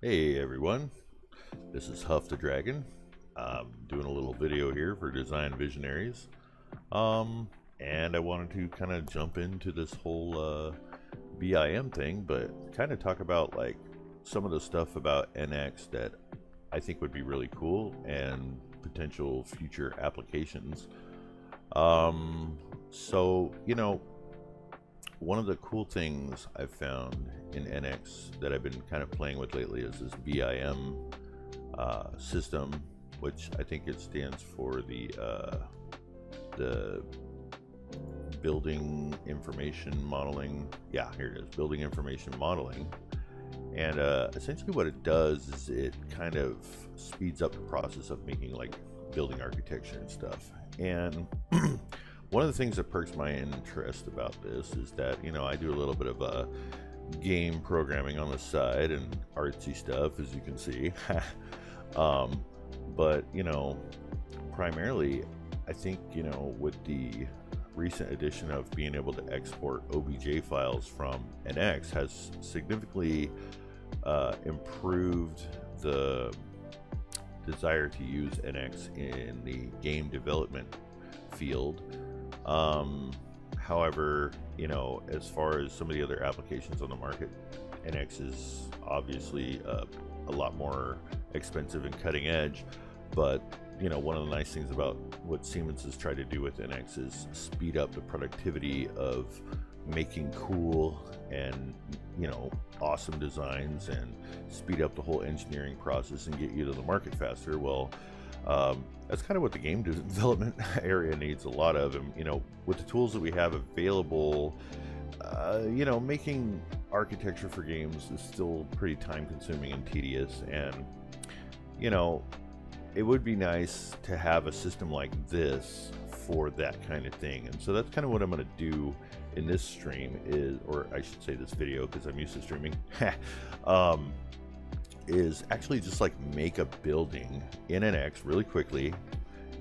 Hey everyone, this is Huff the Dragon. I'm doing a little video here for Design Visionaries. Um, and I wanted to kind of jump into this whole uh, BIM thing, but kind of talk about like some of the stuff about NX that I think would be really cool and potential future applications. Um, so, you know, one of the cool things I've found in NX that I've been kind of playing with lately is this BIM uh, system, which I think it stands for the uh, the building information modeling. Yeah, here it is, building information modeling. And uh, essentially, what it does is it kind of speeds up the process of making like building architecture and stuff. And one of the things that perks my interest about this is that you know I do a little bit of uh, game programming on the side and artsy stuff, as you can see. um, but you know, primarily, I think you know with the recent addition of being able to export OBJ files from NX has significantly uh, improved the desire to use NX in the game development field um, however, you know, as far as some of the other applications on the market, NX is obviously uh, a lot more expensive and cutting edge. But you know, one of the nice things about what Siemens has tried to do with NX is speed up the productivity of making cool and you know awesome designs and speed up the whole engineering process and get you to the market faster. Well, um, that's kind of what the game development area needs a lot of. And, you know, with the tools that we have available, uh, you know, making architecture for games is still pretty time consuming and tedious. And, you know, it would be nice to have a system like this for that kind of thing. And so that's kind of what I'm going to do in this stream is, or I should say this video because I'm used to streaming. um, is actually just like make a building in NX really quickly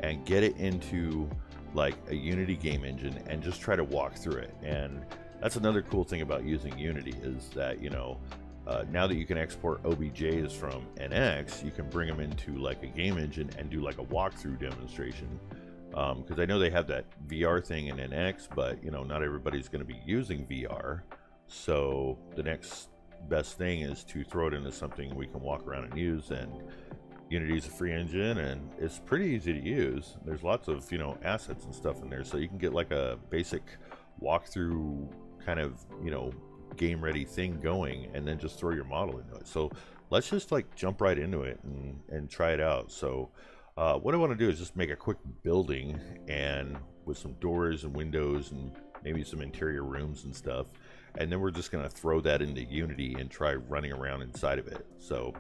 and get it into like a Unity game engine and just try to walk through it. And that's another cool thing about using Unity is that, you know, uh, now that you can export OBJs from NX, you can bring them into like a game engine and do like a walkthrough demonstration. Because um, I know they have that VR thing in NX, but you know, not everybody's going to be using VR. So the next best thing is to throw it into something we can walk around and use and Unity is a free engine and it's pretty easy to use. There's lots of, you know, assets and stuff in there. So you can get like a basic walkthrough kind of, you know, game ready thing going and then just throw your model into it. So let's just like jump right into it and, and try it out. So uh, what I want to do is just make a quick building and with some doors and windows and maybe some interior rooms and stuff and then we're just going to throw that into Unity and try running around inside of it. So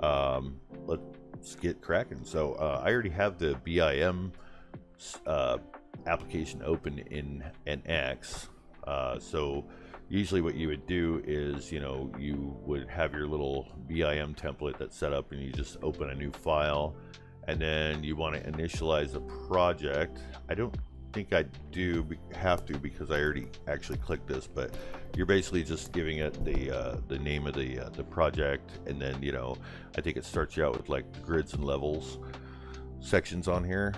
um, let's get cracking. So uh, I already have the BIM uh, application open in NX. Uh, so usually what you would do is, you know, you would have your little BIM template that's set up and you just open a new file and then you want to initialize a project. I don't think I do have to because I already actually clicked this, but you're basically just giving it the uh, the name of the uh, the project, and then you know I think it starts you out with like grids and levels sections on here.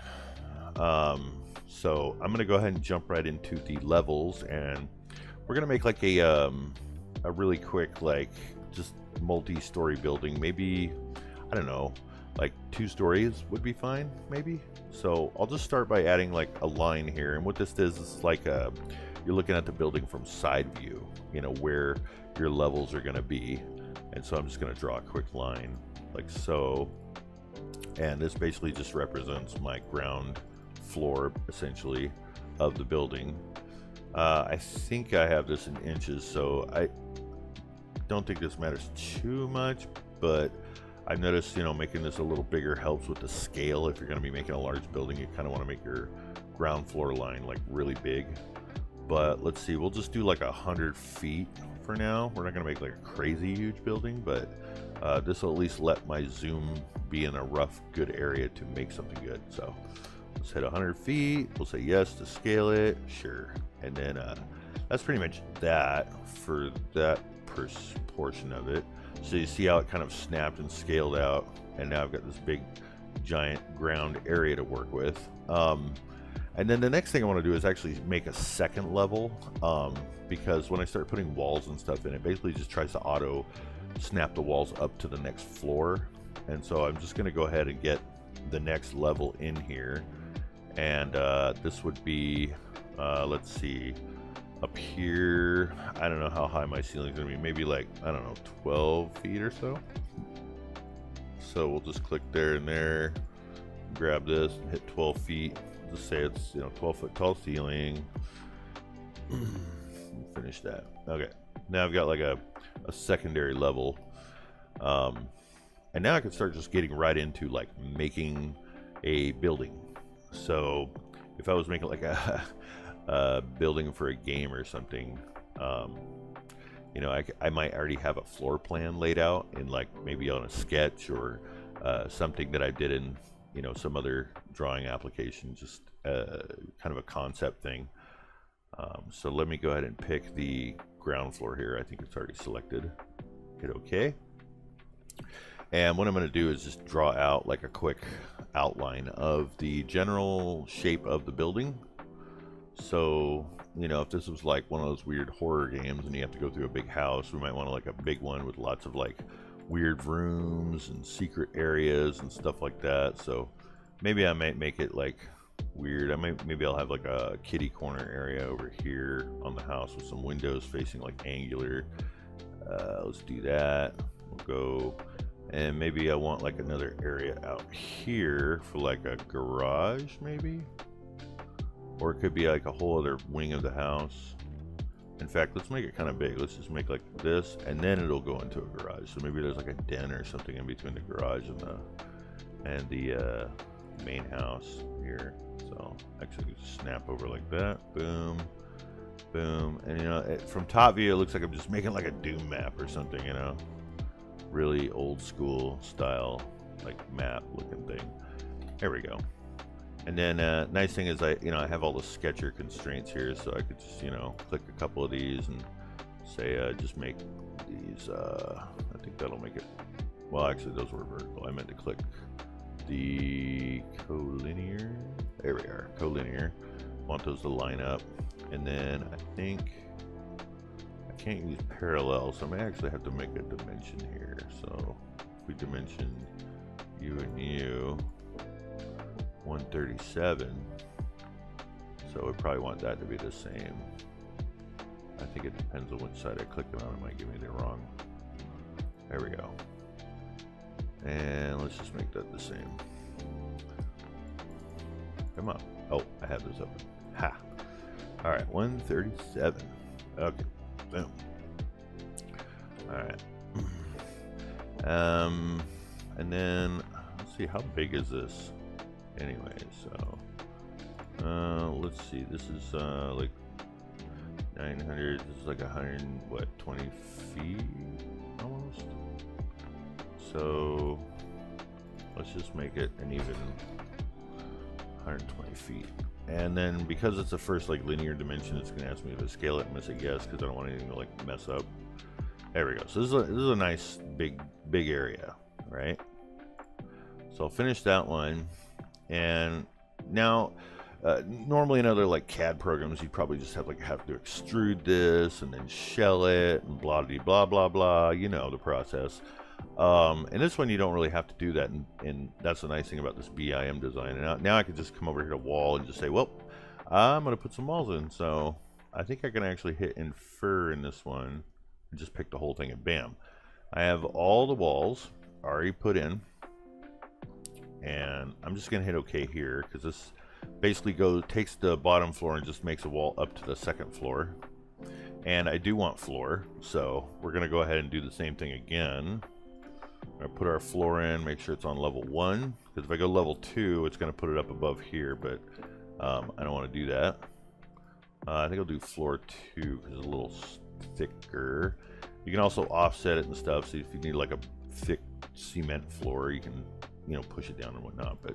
Um, so I'm gonna go ahead and jump right into the levels, and we're gonna make like a um, a really quick like just multi-story building, maybe I don't know like two stories would be fine, maybe. So I'll just start by adding like a line here. And what this is, is like a, you're looking at the building from side view, you know, where your levels are going to be. And so I'm just going to draw a quick line like so. And this basically just represents my ground floor, essentially, of the building. Uh, I think I have this in inches, so I don't think this matters too much, but I've noticed, you know, making this a little bigger helps with the scale. If you're going to be making a large building, you kind of want to make your ground floor line like really big. But let's see, we'll just do like a hundred feet for now. We're not going to make like a crazy huge building, but uh, this will at least let my zoom be in a rough, good area to make something good. So let's hit 100 feet. We'll say yes to scale it. Sure. And then uh, that's pretty much that for that portion of it. So you see how it kind of snapped and scaled out, and now I've got this big, giant ground area to work with. Um, and then the next thing I want to do is actually make a second level, um, because when I start putting walls and stuff in, it basically just tries to auto snap the walls up to the next floor. And so I'm just going to go ahead and get the next level in here. And uh, this would be, uh, let's see, up here, I don't know how high my ceiling's gonna be, maybe like, I don't know, 12 feet or so. So we'll just click there and there, grab this, hit 12 feet, just say it's, you know, 12 foot tall ceiling. Finish that. Okay, now I've got like a, a secondary level. Um, and now I can start just getting right into like making a building. So if I was making like a uh, building for a game or something, um, you know, I, I might already have a floor plan laid out in like maybe on a sketch or uh, something that I did in, you know, some other drawing application, just uh, kind of a concept thing. Um, so let me go ahead and pick the ground floor here. I think it's already selected. Hit OK. And what I'm going to do is just draw out like a quick outline of the general shape of the building so, you know, if this was like one of those weird horror games and you have to go through a big house, we might want to like a big one with lots of like weird rooms and secret areas and stuff like that. So maybe I might make it like weird. I might maybe I'll have like a kitty corner area over here on the house with some windows facing like angular. Uh, let's do that. We'll go and maybe I want like another area out here for like a garage maybe. Or it could be like a whole other wing of the house. In fact, let's make it kind of big. Let's just make like this, and then it'll go into a garage. So maybe there's like a den or something in between the garage and the and the uh, main house here. So actually, just snap over like that. Boom, boom, and you know, it, from top view, it looks like I'm just making like a Doom map or something. You know, really old school style like map looking thing. There we go. And then uh, nice thing is I, you know, I have all the sketcher constraints here, so I could just, you know, click a couple of these and say, uh, just make these, uh, I think that'll make it, well, actually those were vertical. I meant to click the collinear. There we are, collinear. Want those to line up. And then I think I can't use parallel, so I may actually have to make a dimension here. So if we dimension you and you, 137. So we probably want that to be the same. I think it depends on which side I click it on. It might give me the wrong. There we go. And let's just make that the same. Come on. Oh, I have this open. Ha. All right, 137. Okay. Boom. All right. Um, and then let's see how big is this? Anyway, so uh, let's see. This is uh, like 900. This is like 100. What 20 feet almost. So let's just make it an even 120 feet. And then because it's the first like linear dimension, it's gonna ask me to scale it and miss a guess because I don't want anything to like mess up. There we go. So this is a, this is a nice big big area, right? So I'll finish that one. And now, uh, normally in other like CAD programs, you probably just have like have to extrude this and then shell it and blah blah blah blah blah. You know the process. Um, and this one you don't really have to do that, and, and that's the nice thing about this BIM design. And now, now I can just come over here to wall and just say, well, I'm going to put some walls in. So I think I can actually hit infer in this one and just pick the whole thing and bam. I have all the walls already put in and I'm just gonna hit OK here because this basically goes takes the bottom floor and just makes a wall up to the second floor. And I do want floor so we're gonna go ahead and do the same thing again. I put our floor in make sure it's on level one because if I go level two it's gonna put it up above here but um, I don't want to do that. Uh, I think I'll do floor two because it's a little thicker. You can also offset it and stuff so if you need like a thick cement floor you can you know, push it down and whatnot. But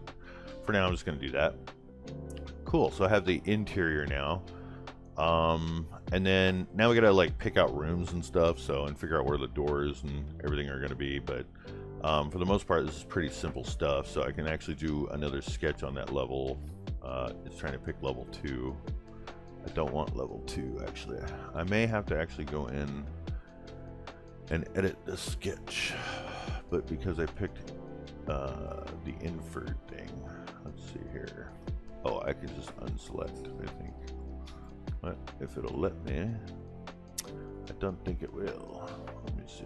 for now, I'm just going to do that. Cool. So I have the interior now. Um, and then now we gotta like pick out rooms and stuff, so and figure out where the doors and everything are gonna be. But um, for the most part, this is pretty simple stuff. So I can actually do another sketch on that level. Uh, it's trying to pick level two. I don't want level two actually. I may have to actually go in and edit the sketch, but because I picked uh, the inferred thing, let's see here. Oh, I can just unselect, I think. But if it'll let me, I don't think it will. Let me see.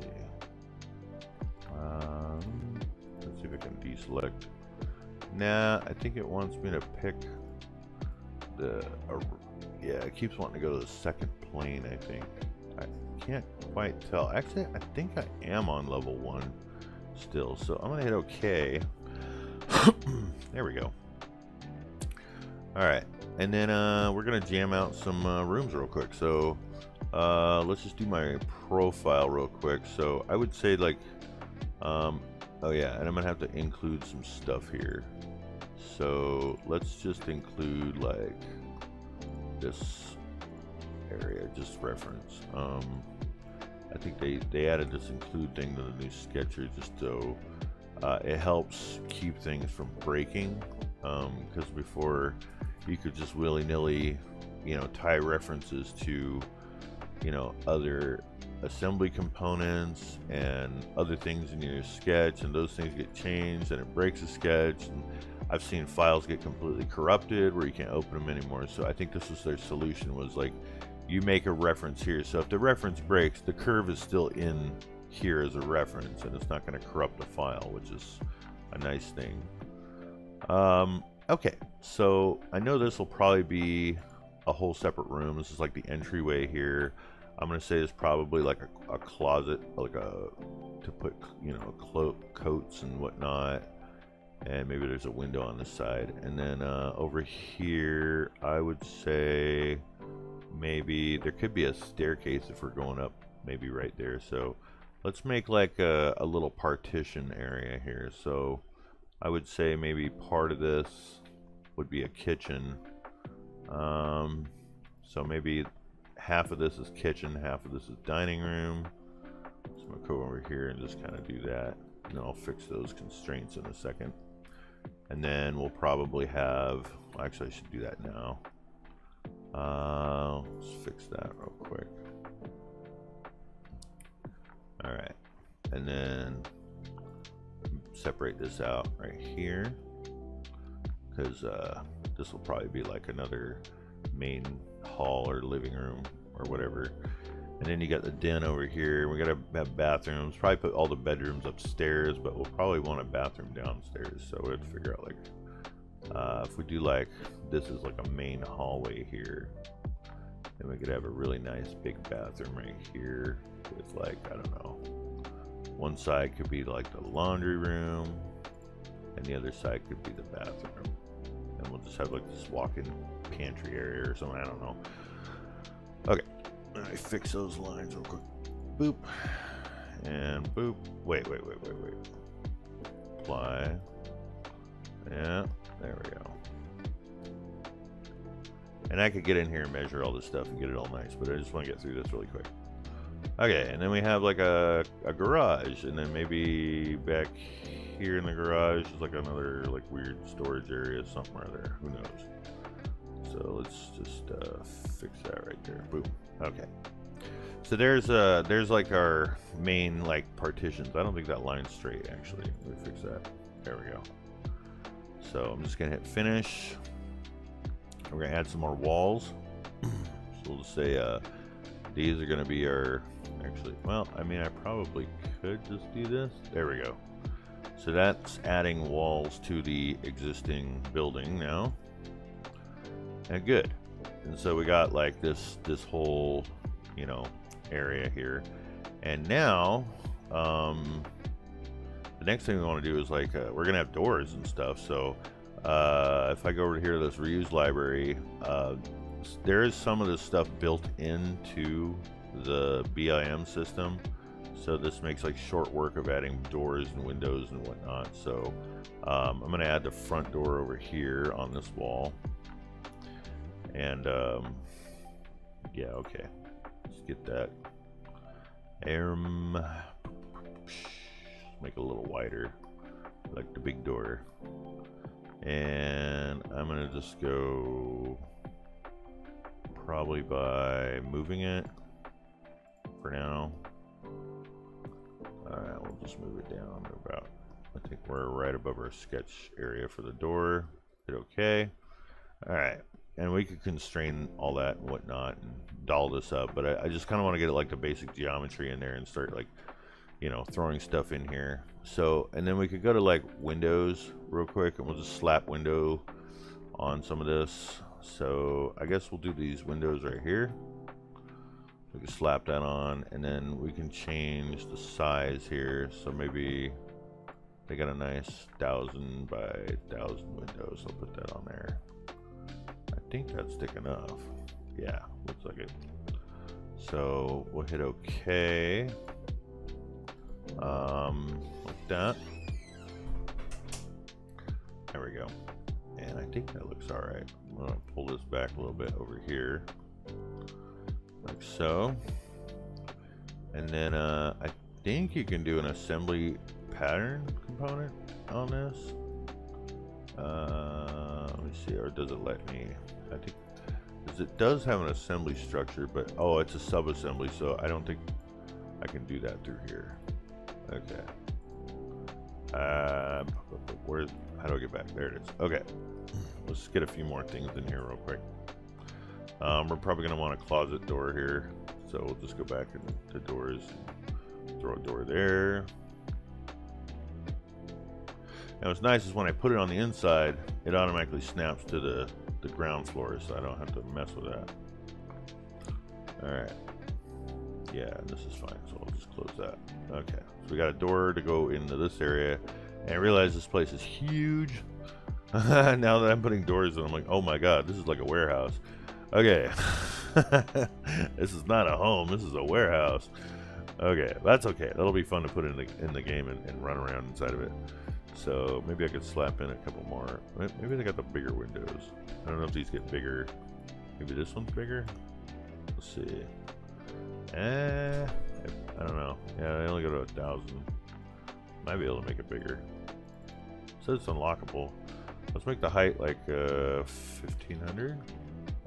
Um, let's see if I can deselect. Nah, I think it wants me to pick the. Uh, yeah, it keeps wanting to go to the second plane. I think. I can't quite tell. Actually, I think I am on level one still. So I'm gonna hit OK. there we go. All right, and then uh, we're gonna jam out some uh, rooms real quick. So uh, let's just do my profile real quick. So I would say like, um, oh yeah, and I'm gonna have to include some stuff here. So let's just include like this area, just reference. Um, I think they, they added this include thing to the new sketcher just so uh, it helps keep things from breaking. Because um, before you could just willy nilly, you know, tie references to, you know, other assembly components and other things in your sketch, and those things get changed and it breaks the sketch. And I've seen files get completely corrupted where you can't open them anymore. So I think this was their solution was like you make a reference here. So if the reference breaks, the curve is still in here as a reference and it's not going to corrupt the file, which is a nice thing. Um, okay, so I know this will probably be a whole separate room. This is like the entryway here. I'm going to say it's probably like a, a, closet, like a, to put, you know, cloak, coats and whatnot. And maybe there's a window on the side. And then uh, over here, I would say maybe there could be a staircase if we're going up maybe right there. So let's make like a, a little partition area here. So I would say maybe part of this would be a kitchen. Um, so maybe half of this is kitchen half of this is dining room. So I'm gonna go over here and just kind of do that and then I'll fix those constraints in a second. And then we'll probably have actually I should do that now uh, let's fix that real quick. All right, and then separate this out right here because uh, this will probably be like another main hall or living room or whatever. And then you got the den over here. We gotta have bathrooms. Probably put all the bedrooms upstairs, but we'll probably want a bathroom downstairs. So we have to figure out like uh, if we do like this is like a main hallway here, then we could have a really nice big bathroom right here with like I don't know. One side could be like the laundry room, and the other side could be the bathroom. And we'll just have like this walk-in pantry area or something. I don't know. Okay, me fix those lines real quick. Boop and boop. Wait, wait, wait, wait, wait. Apply. Yeah, there we go. And I could get in here and measure all this stuff and get it all nice, but I just want to get through this really quick. Okay, and then we have like a, a garage, and then maybe back here in the garage is like another like weird storage area somewhere there. Who knows? So let's just uh, fix that right there. Boom. Okay. So there's uh there's like our main like partitions. I don't think that line's straight actually. Let me fix that. There we go. So I'm just gonna hit finish. We're gonna add some more walls. so we'll just say uh, these are gonna be our, actually, well, I mean, I probably could just do this. There we go. So that's adding walls to the existing building now. And good. And so we got like this, this whole, you know, area here. And now, um, the next thing we want to do is like, uh, we're going to have doors and stuff. So uh, if I go over here to this reuse library, uh, there is some of this stuff built into the BIM system. So this makes like short work of adding doors and windows and whatnot. So um, I'm going to add the front door over here on this wall. And um, Yeah, okay. Let's get that. Um, make it a little wider, like the big door. And I'm gonna just go probably by moving it for now. Alright, we'll just move it down about, I think we're right above our sketch area for the door. Hit OK. Alright, and we could constrain all that and whatnot and doll this up, but I, I just kind of want to get it like the basic geometry in there and start like, you know, throwing stuff in here. So, and then we could go to like windows real quick and we'll just slap window on some of this. So I guess we'll do these windows right here. We can slap that on and then we can change the size here. So maybe they got a nice thousand by thousand windows. I'll put that on there. I think that's thick enough. Yeah, looks like it. So we'll hit OK. Um, like that. There we go. And I think that looks all right. I'm gonna pull this back a little bit over here, like so. And then uh, I think you can do an assembly pattern component on this. Uh, let me see, or does it let me? I think it does have an assembly structure, but oh, it's a sub-assembly, so I don't think I can do that through here. Okay. Um, where? How do I get back? There it is. Okay. Let's get a few more things in here real quick. Um, we're probably going to want a closet door here. So we'll just go back into doors. Throw a door there. Now what's nice is when I put it on the inside, it automatically snaps to the, the ground floor, so I don't have to mess with that. Alright. Yeah, this is fine, so I'll just close that. Okay, so we got a door to go into this area, and I realize this place is huge. now that I'm putting doors in, I'm like, oh my god, this is like a warehouse. Okay. this is not a home, this is a warehouse. Okay, that's okay. That'll be fun to put in the in the game and, and run around inside of it. So maybe I could slap in a couple more. Maybe they got the bigger windows. I don't know if these get bigger. Maybe this one's bigger. Let's see. Eh, I don't know. Yeah, they only go to a thousand. Might be able to make it bigger. says it's unlockable. Let's make the height like uh, 1500.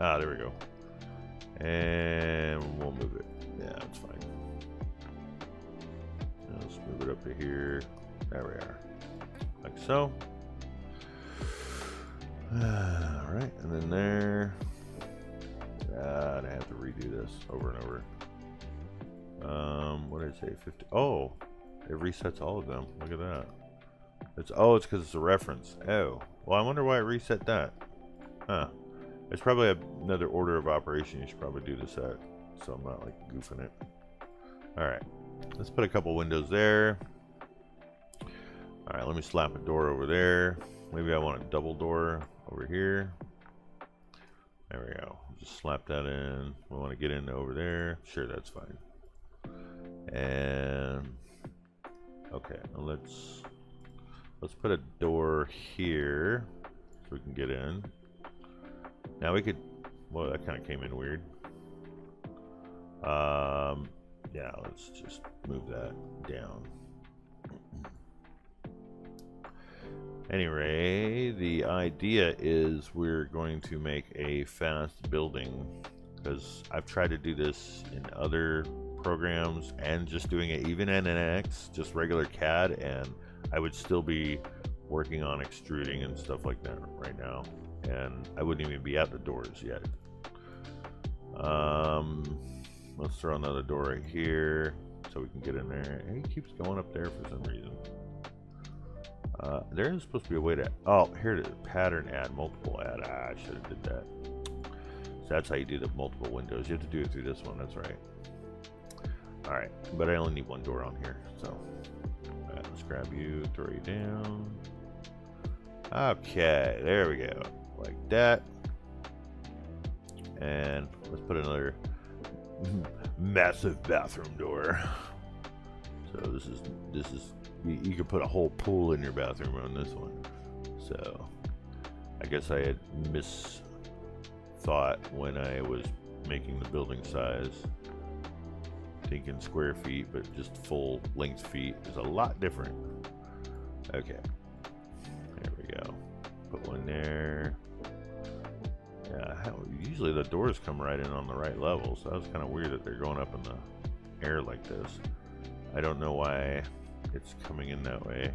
Ah, there we go. And we'll move it. Yeah, that's fine. Let's move it up to here. There we are. Like so. Alright, and then there. God, I have to redo this over and over. What did I say? 50. Oh, it resets all of them. Look at that. It's oh, it's because it's a reference. Oh, well, I wonder why it reset that. Huh. It's probably another order of operation you should probably do this at, so I'm not like goofing it. All right, let's put a couple windows there. All right, let me slap a door over there. Maybe I want a double door over here. There we go. Just slap that in. We want to get in over there. Sure, that's fine. And okay, let's let's put a door here so we can get in. Now we could. Well, that kind of came in weird. Um, yeah, let's just move that down. Anyway, the idea is we're going to make a fast building because I've tried to do this in other programs and just doing it even in NX, just regular CAD, and I would still be working on extruding and stuff like that right now. And I wouldn't even be at the doors yet. Um, let's throw another door right here so we can get in there. And he keeps going up there for some reason. Uh, there is supposed to be a way to. Oh, here it is. Pattern add, multiple add. Ah, I should have did that. So that's how you do the multiple windows. You have to do it through this one. That's right. All right, but I only need one door on here, so right, let's grab you, you down. Okay, there we go, like that. And let's put another massive bathroom door. So this is this is you, you could put a whole pool in your bathroom on this one. So I guess I had misthought when I was making the building size. Thinking square feet, but just full length feet is a lot different. Okay. There we go. Put one there. Yeah, how, usually the doors come right in on the right level, so that was kind of weird that they're going up in the air like this. I don't know why it's coming in that way.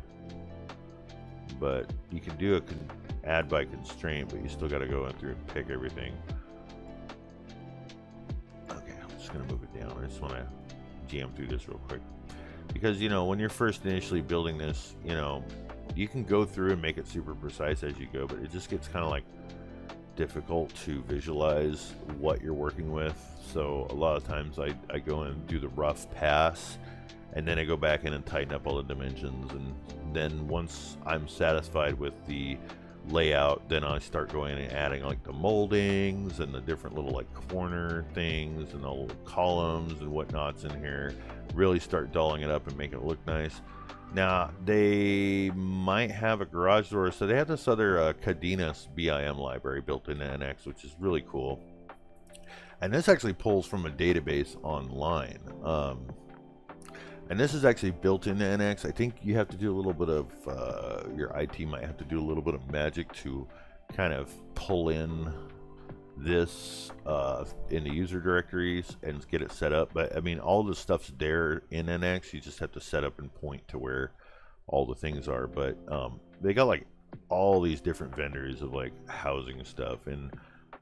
But you can do a add by constraint, but you still got to go in through and pick everything. Okay, I'm just going to move it down. I just want to jam through this real quick. Because, you know, when you're first initially building this, you know, you can go through and make it super precise as you go, but it just gets kind of like difficult to visualize what you're working with. So a lot of times I, I go and do the rough pass and then I go back in and tighten up all the dimensions and then once I'm satisfied with the layout then I start going and adding like the moldings and the different little like corner things and the little columns and whatnots in here really start dulling it up and make it look nice. Now they might have a garage door so they have this other uh, Cadenas BIM library built into NX which is really cool. And this actually pulls from a database online. Um, and this is actually built into NX. I think you have to do a little bit of, uh, your IT might have to do a little bit of magic to kind of pull in this uh, in the user directories and get it set up. But I mean, all the stuff's there in NX. You just have to set up and point to where all the things are. But um, they got like all these different vendors of like housing stuff. And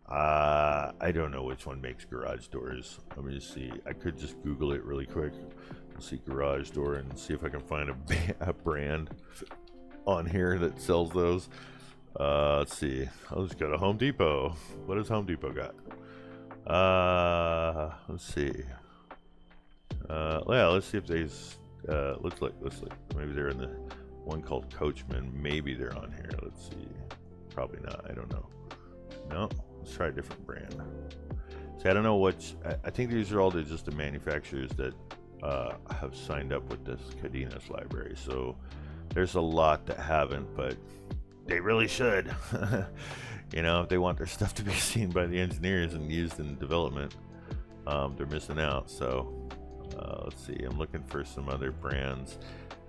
uh, I don't know which one makes garage doors. Let me just see. I could just Google it really quick see garage door and see if I can find a, a brand on here that sells those. Uh, let's see. I'll just go to Home Depot. What does Home Depot got? Uh, let's see. Uh, yeah, let's see if they's. Uh, looks like looks like maybe they're in the one called Coachman. Maybe they're on here. Let's see. Probably not. I don't know. No. Let's try a different brand. See, I don't know which. I, I think these are all the, just the manufacturers that uh, have signed up with this Cadenas library. So there's a lot that haven't, but they really should. you know, if they want their stuff to be seen by the engineers and used in development, um, they're missing out. So uh, let's see. I'm looking for some other brands.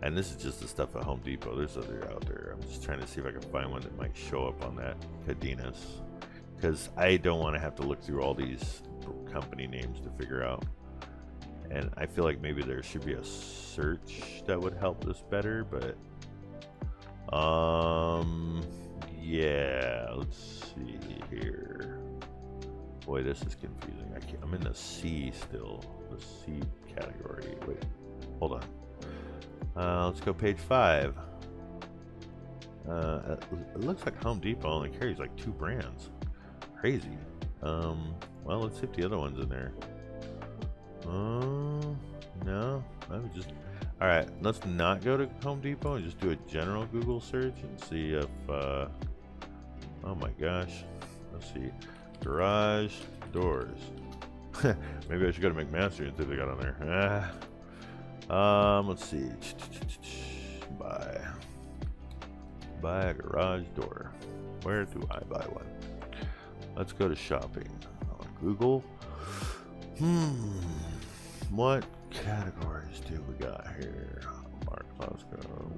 And this is just the stuff at Home Depot. There's other out there. I'm just trying to see if I can find one that might show up on that Cadenas. Because I don't want to have to look through all these company names to figure out and I feel like maybe there should be a search that would help this better, but um, yeah, let's see here. Boy, this is confusing. I can't, I'm in the C still, the C category. Wait, hold on. Uh, let's go page five. Uh, it looks like Home Depot only carries like two brands. Crazy. Um, well, let's see if the other one's in there. Oh, no. I would just... Alright, let's not go to Home Depot and just do a general Google search and see if... Uh, oh my gosh. Let's see. Garage doors. Maybe I should go to McMaster and see if they got on there. Ah. Um, let's see. Buy. Buy a garage door. Where do I buy one? Let's go to shopping. On Google. Hmm. What categories do we got here? Mark.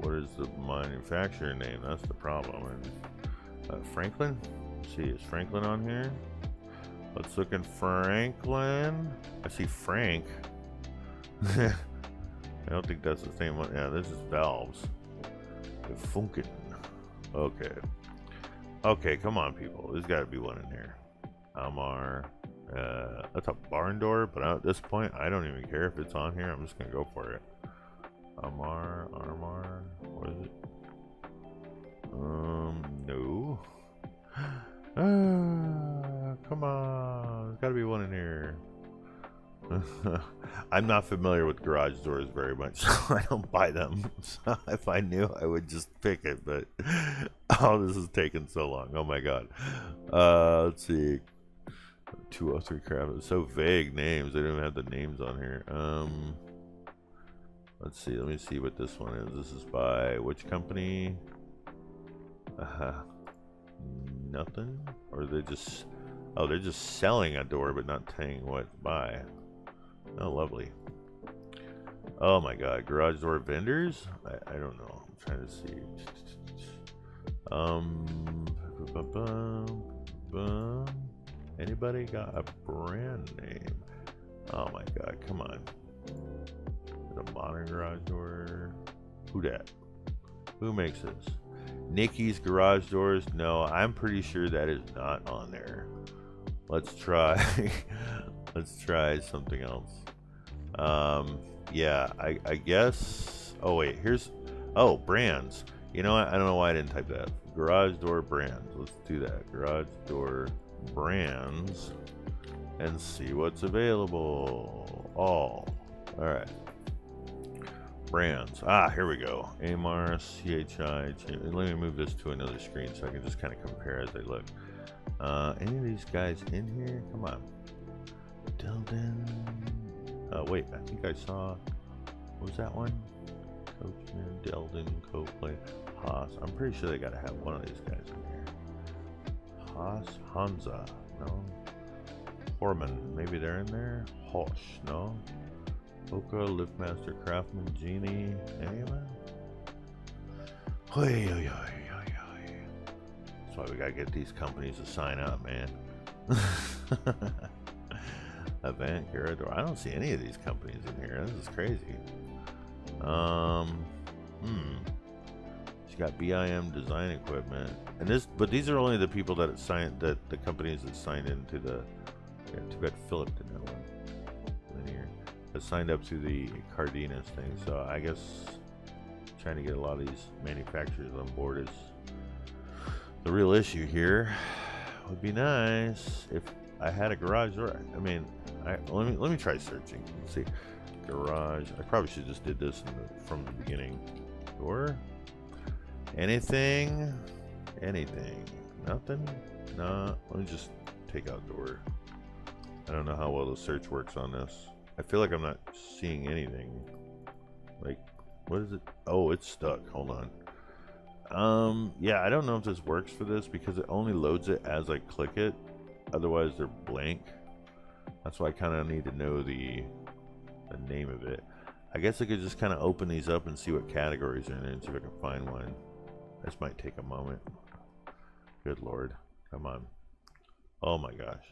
What is the manufacturer name? That's the problem. Uh, Franklin? Let's see, is Franklin on here? Let's look in Franklin. I see Frank. I don't think that's the same one. Yeah, this is valves. Funken. Okay. Okay, come on, people. There's got to be one in here. Almar. Uh, that's a barn door, but at this point, I don't even care if it's on here. I'm just gonna go for it. Amar, Armar, what is it? Um, no. Ah, come on, there's gotta be one in here. I'm not familiar with garage doors very much, so I don't buy them. So if I knew, I would just pick it, but oh, this is taking so long. Oh my god. Uh, let's see. 203 crap. It's so vague names. They don't have the names on here. Um, let's see. Let me see what this one is. This is by which company? Uh, -huh. nothing? Or they just Oh, they're just selling a door, but not saying what buy. Oh, lovely. Oh my god, garage door vendors? I, I don't know. I'm trying to see. Um, anybody got a brand name? Oh my god, come on. The modern garage door. Who that? Who makes this? Nikki's garage doors? No, I'm pretty sure that is not on there. Let's try. Let's try something else. Um, yeah, I, I guess. Oh wait, here's. Oh, brands. You know what? I don't know why I didn't type that. Garage door brands. Let's do that. Garage door brands, and see what's available. All. All right. Brands. Ah, here we go. Amarr, CHI. Let me move this to another screen so I can just kind of compare as they look. Uh, any of these guys in here? Come on. Delden. Uh, wait, I think I saw. What was that one? Coachman, Delden, Coplay, Haas. I'm pretty sure they gotta have one of these guys in here. Haas, Hansa. No. Hormann. Maybe they're in there. Hosh. No. Oka, Liftmaster, Craftsman, Genie. Anyone? Oy, oy, oy. That's why we gotta get these companies to sign up, man. Event, Carador. I don't see any of these companies in here. This is crazy. Um, hmm. She's got BIM design equipment, and this, but these are only the people that signed, that the companies that signed into the. Yeah, too bad Philip didn't know one. Linear that signed up to the Cadenas thing. So I guess trying to get a lot of these manufacturers on board is the real issue here would be nice if I had a garage door. I mean, I, let me let me try searching. Let's see, garage. I probably should just did this the, from the beginning. Door. Anything? Anything? Nothing? Nah. Let me just take out door. I don't know how well the search works on this. I feel like I'm not seeing anything. Like, what is it? Oh, it's stuck. Hold on. Um, yeah, I don't know if this works for this because it only loads it as I click it. Otherwise, they're blank. That's why I kind of need to know the, the name of it. I guess I could just kind of open these up and see what categories are in it and see if I can find one. This might take a moment. Good lord. Come on. Oh my gosh.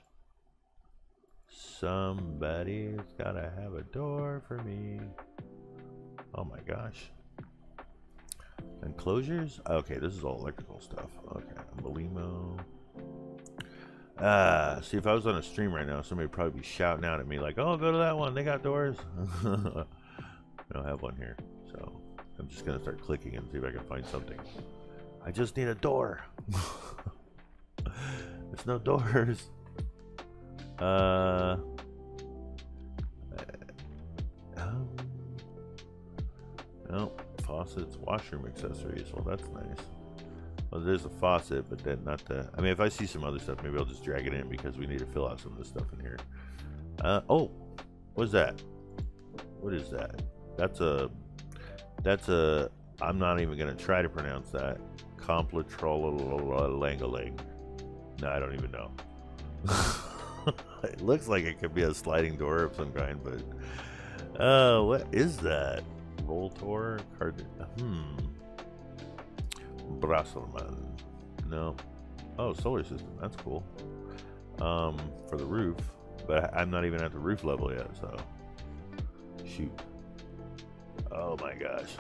Somebody's gotta have a door for me. Oh my gosh. Enclosures? Okay, this is all electrical stuff. Okay, Belimo. Ah, see, if I was on a stream right now, somebody probably be shouting out at me like, oh, go to that one. They got doors. I don't have one here. I'm just to start clicking and see if I can find something. I just need a door. There's no doors. Uh... Nope faucets, washroom accessories. Well, that's nice. Well, there's a faucet, but then not the. I mean, if I see some other stuff, maybe I'll just drag it in because we need to fill out some of the stuff in here. Uh, oh, what's that? What is that? That's a. That's a. I'm not even gonna try to pronounce that. Complatrolangalang. No, I don't even know. it looks like it could be a sliding door of some kind, but. Uh, what is that? Voltor? Card hmm. Brasselman. No. Oh, solar system. That's cool. Um, for the roof. But I'm not even at the roof level yet, so. Shoot. Oh my gosh.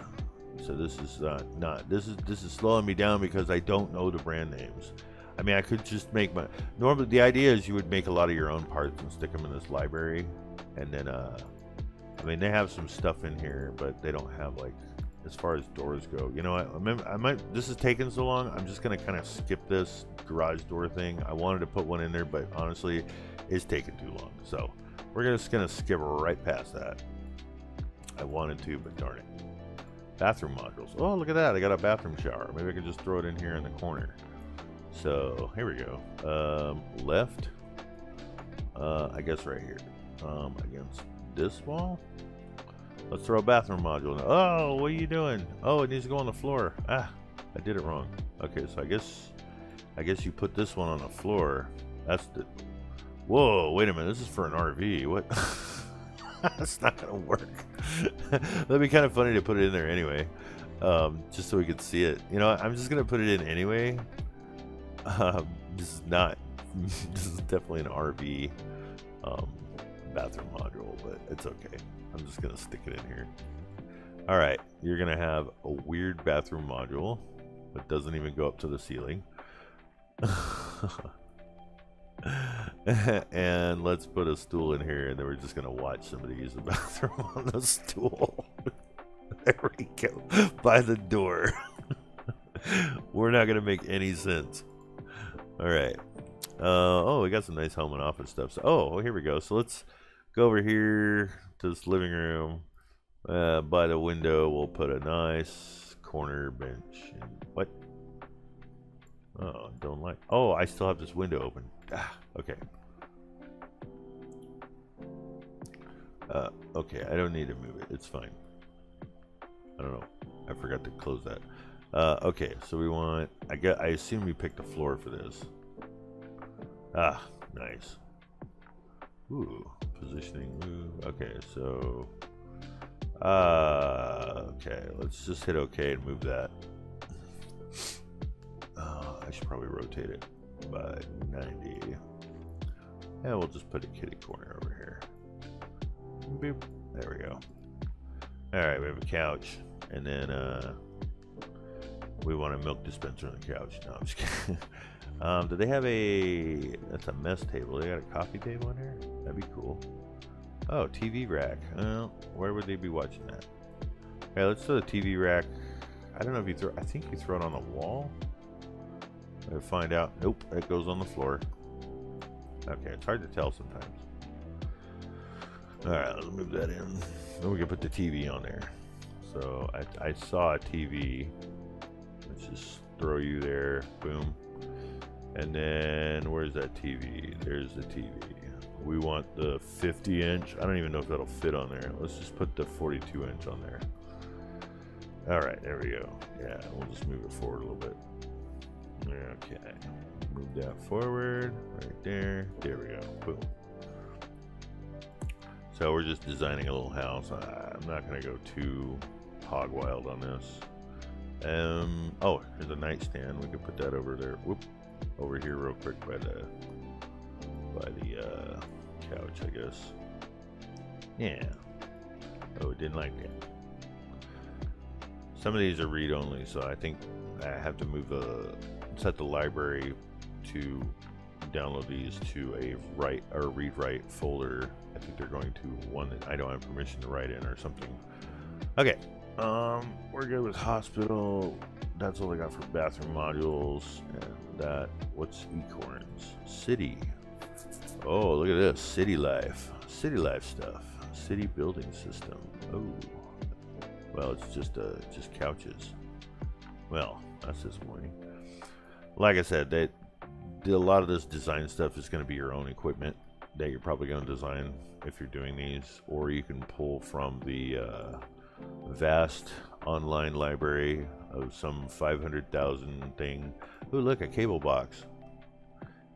So this is uh, not this is this is slowing me down because I don't know the brand names. I mean, I could just make my normally the idea is you would make a lot of your own parts and stick them in this library, and then uh, I mean, they have some stuff in here, but they don't have like as far as doors go. You know, I, I might. This is taking so long. I'm just gonna kind of skip this garage door thing. I wanted to put one in there, but honestly, it's taking too long. So we're just gonna skip right past that. I wanted to, but darn it. Bathroom modules. Oh, look at that! I got a bathroom shower. Maybe I can just throw it in here in the corner. So here we go. Um, left. Uh, I guess right here. Um, against this wall? Let's throw a bathroom module in. Oh, what are you doing? Oh, it needs to go on the floor. Ah, I did it wrong. Okay, so I guess I guess you put this one on the floor. That's the Whoa, wait a minute. This is for an RV. What? That's not to work. That'd be kind of funny to put it in there anyway. Um, just so we could see it. You know, I'm just to put it in anyway. Um, this is not, this is definitely an RV um, bathroom module, but it's okay. I'm just to stick it in here. All right, you're to have a weird bathroom module that doesn't even go up to the ceiling. and let's put a stool in here and then we're just gonna watch somebody use the bathroom on the stool. There we go. By the door. We're not gonna make any sense. All right. Uh, oh we got some nice home and office stuff. So, oh here we go. So let's go over here to this living room. Uh, by the window we'll put a nice corner bench and what? Oh don't like oh I still have this window open Ah, okay. Uh, okay, I don't need to move it. It's fine. I don't know. I forgot to close that. Uh, okay, so we want. I get. I assume we picked the floor for this. Ah, nice. Ooh, positioning. Ooh, okay, so. Uh, okay, let's just hit OK and move that. Uh, I should probably rotate it by 90. And we'll just put a kitty corner over here. Boop. There we go. Alright, we have a couch. And then uh, we want a milk dispenser on the couch. No, I'm just kidding. um, do they have a... That's a mess table. They got a coffee table in here? That'd be cool. Oh, TV rack. Well, where would they be watching that? Okay, let's throw the TV rack. I don't know if you throw... I think you throw it on the wall. I find out. Nope, it goes on the floor. Okay, it's hard to tell sometimes. Alright, let's move that in. Then we can put the TV on there. So I, I saw a TV. Let's just throw you there. Boom. And then where's that TV? There's the TV. We want the 50 inch. I don't even know if that'll fit on there. Let's just put the 42 inch on there. All right, there we go. Yeah, we'll just move it forward a little bit. Okay. Move that forward. Right there. There we go. So we're just designing a little house. I'm not to go too hog wild on this. Um. Oh, there's a nightstand. We can put that over there. Whoop. Over here real quick by the by the uh, couch, I guess. Yeah. Oh, it didn't like that. Some of these are read only, so I think I have to move the set the library to download these to a write or read write folder. I think they're going to one that I don't have permission to write in or something. Okay, um, we're good with hospital. That's all I got for bathroom modules. And that, what's Ecorns? City. Oh, look at this. City life. City life stuff. City building system. Oh. Well, it's just, uh, just couches. Well, that's disappointing like I said, that a lot of this design stuff is going to be your own equipment that you're probably going to design if you're doing these, or you can pull from the uh, vast online library of some 500,000 thing. Oh, look, a cable box.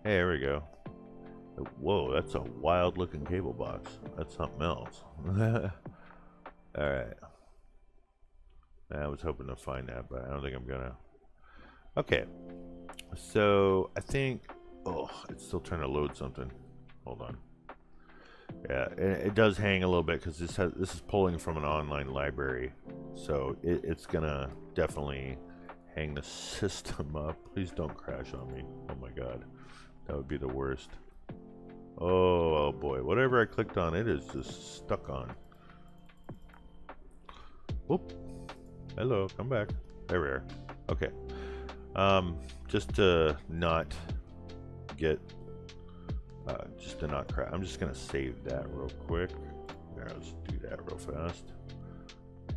Hey, there we go. Whoa, that's a wild looking cable box. That's something else. Alright. I was hoping to find that, but I don't think I'm gonna. Okay. So I think, oh, it's still trying to load something. Hold on. Yeah, it, does hang a little bit because this has this is pulling from an online library, so it, it's gonna definitely hang the system up. Please don't crash on me. Oh my god, that would be the worst. Oh, oh boy, whatever I clicked on, it is just stuck on. Whoop. Hello, come back. There we are. Okay. Um, just to not get, uh, just to not crash. I'm just gonna save that real quick. Let's do that real fast.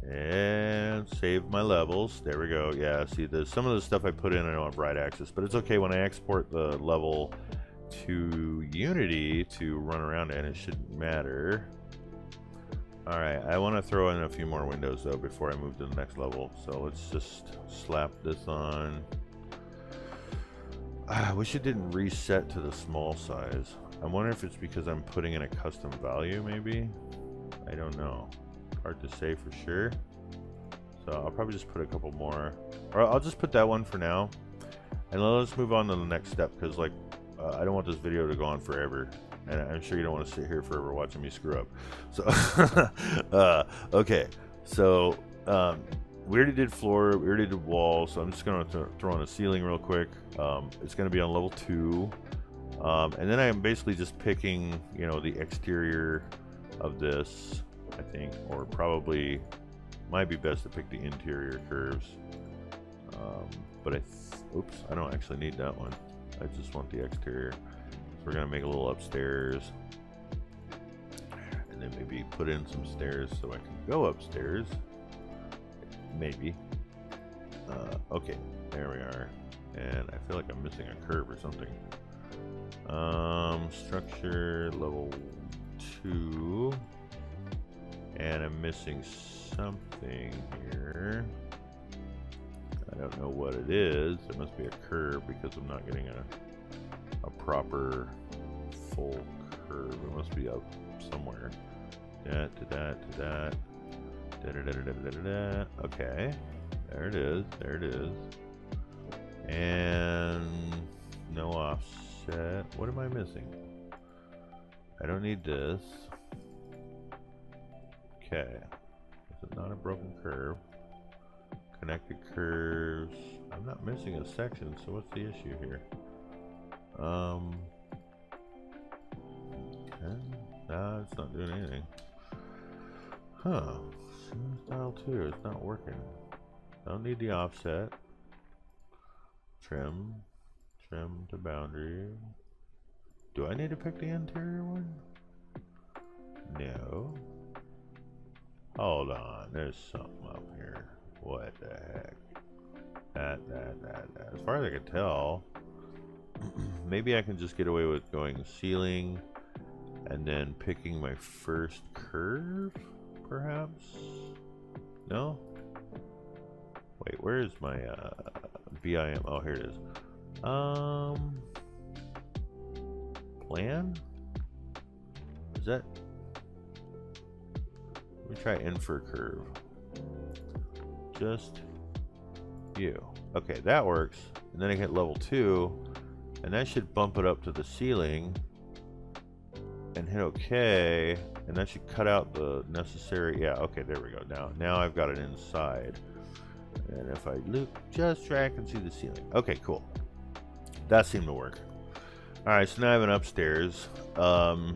And save my levels. There we go. Yeah, see, the, some of the stuff I put in, I don't have write access, but it's okay when I export the level to Unity to run around and it shouldn't matter. Alright, I want to throw in a few more windows though before I move to the next level. So let's just slap this on. I wish it didn't reset to the small size. I'm wondering if it's because I'm putting in a custom value, maybe? I don't know. Hard to say for sure. So I'll probably just put a couple more. Or I'll just put that one for now. And let's move on to the next step because like uh, I don't want this video to go on forever. And I'm sure you don't want to sit here forever watching me screw up. So, uh, okay. So, um, we already did floor, we already did wall, so I'm just going to throw on a ceiling real quick. Um, it's going to be on level 2. Um, and then I'm basically just picking, you know, the exterior of this, I think, or probably might be best to pick the interior curves. Um, but I, oops, I don't actually need that one. I just want the exterior. So we're gonna make a little upstairs. And then maybe put in some stairs so I can go upstairs. Maybe. Uh, okay, there we are. And I feel like I'm missing a curve or something. Um, structure level two. And I'm missing something here. I don't know what it is. It must be a curve because I'm not getting a, a proper full curve. It must be up somewhere. That to that to that. Da, da, da. Okay. There it is. There it is. And no offset. What am I missing? I don't need this. Okay. Is it not a broken curve? Connected curves. I'm not missing a section, so what's the issue here? Um. Okay. Nah, it's not doing anything. Huh. Style 2, it's not working. Don't need the offset. Trim. Trim to boundary. Do I need to pick the interior one? No. Hold on, there's something up here. What the heck? That, that, that, that. As far as I can tell, maybe I can just get away with going ceiling and then picking my first curve, perhaps? No? Wait, where is my uh, BIM? Oh, here it is. Um, plan? Is that? Let me try infer curve just you. Okay, that works. And then I hit level 2, and that should bump it up to the ceiling. And hit OK, and that should cut out the necessary... Yeah, okay, there we go. Now, now I've got it inside. And if I look just try, I can see the ceiling. Okay, cool. That seemed to work. Alright, so now I have an upstairs. Um,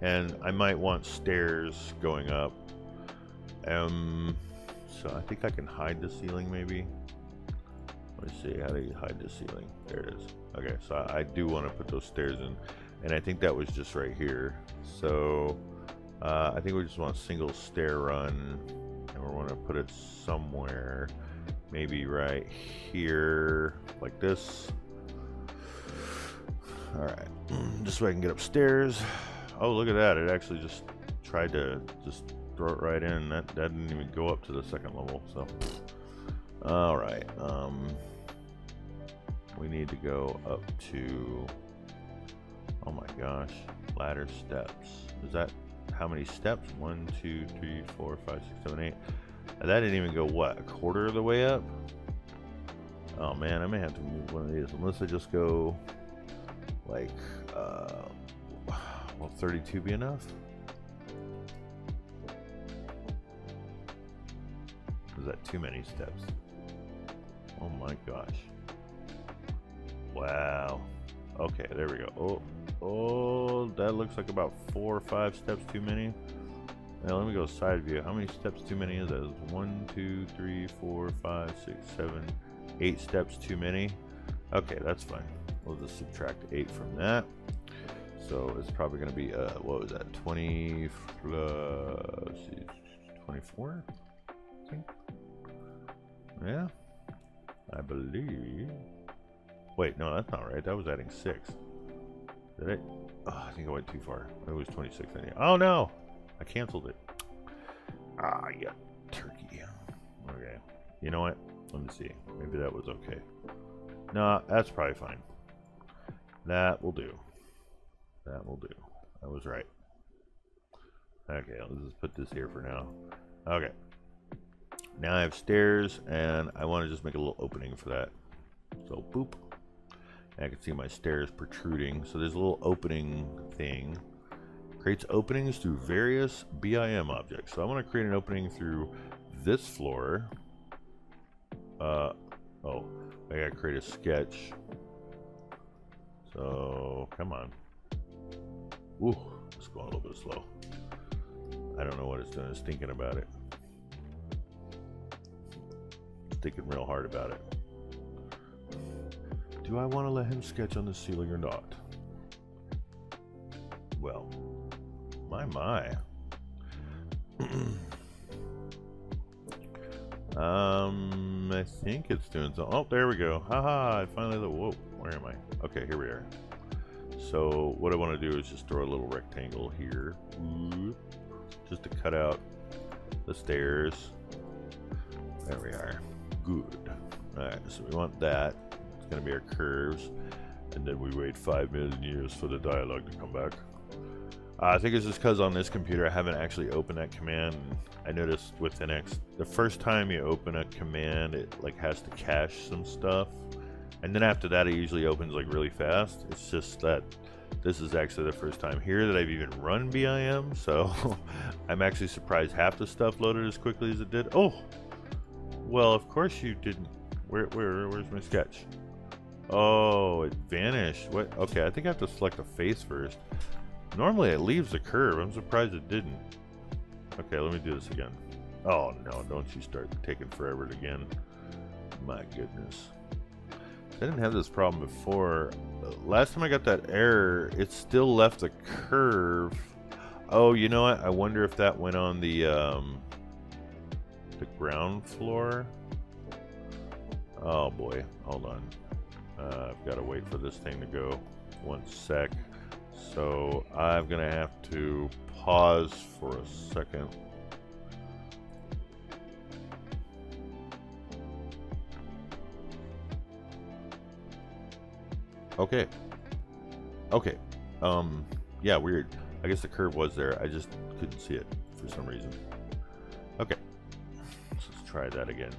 and I might want stairs going up. Um, so I think I can hide the ceiling maybe. Let me see, how do you hide the ceiling? There it is. Okay, so I, I do want to put those stairs in, and I think that was just right here. So uh, I think we just want a single stair run, and we want to put it somewhere, maybe right here, like this. All right, just so I can get upstairs. Oh, look at that! It actually just tried to just throw it right in. That, that didn't even go up to the second level, so. All right, um, we need to go up to, oh my gosh, ladder steps. Is that how many steps? One, two, three, four, five, six, seven, eight. That didn't even go, what, a quarter of the way up? Oh man, I may have to move one of these, unless I just go, like, uh, will 32 be enough? Is that too many steps? Oh my gosh. Wow. Okay, there we go. Oh, oh, that looks like about four or five steps too many. Now let me go side view. How many steps too many is that? One, two, three, four, five, six, seven, eight steps too many. Okay, that's fine. We'll just subtract eight from that. So it's probably going to be, uh, what was that? 20 plus 24, I think. Yeah, I believe. Wait, no, that's not right. That was adding six. Did it? Oh, I think I went too far. It was 26 anyway. Oh no! I canceled it. Ah, yeah, turkey. Okay. You know what? Let me see. Maybe that was okay. No, that's probably fine. That will do. That will do. I was right. Okay, let's just put this here for now. Okay. Now I have stairs, and I want to just make a little opening for that. So, boop. And I can see my stairs protruding. So there's a little opening thing. Creates openings through various BIM objects. So I want to create an opening through this floor. Uh, oh, I gotta create a sketch. So, come on. Ooh, it's going a little bit slow. I don't know what it's doing. It's thinking about it. thinking real hard about it. Do I want to let him sketch on the ceiling or not? Well, my my. um, I think it's doing so. Oh, there we go. Haha, I finally, whoa, where am I? Okay, here we are. So what I want to do is just throw a little rectangle here. Just to cut out the stairs. There we are. Good. Alright, so we want that. Going to be our curves. And then we wait 5 million years for the dialogue to come back. Uh, I think it's just because on this computer I haven't actually opened that command. I noticed with NX, the first time you open a command, it like has to cache some stuff. And then after that, it usually opens like really fast. It's just that this is actually the first time here that I've even run BIM. So I'm actually surprised half the stuff loaded as quickly as it did. Oh, well, of course you didn't. Where, where, where's my sketch? Oh, it vanished. What? Okay, I think I have to select a face first. Normally it leaves the curve. I'm surprised it didn't. Okay, let me do this again. Oh no, don't you start taking forever again. My goodness. I didn't have this problem before. Last time I got that error, it still left a curve. Oh, you know what? I wonder if that went on the um, the ground floor. Oh boy, hold on. Uh, I've got to wait for this thing to go. One sec. So I'm gonna have to pause for a second. Okay. Okay. Um, yeah, weird. I guess the curve was there. I just couldn't see it for some reason. Okay. Let's try that again.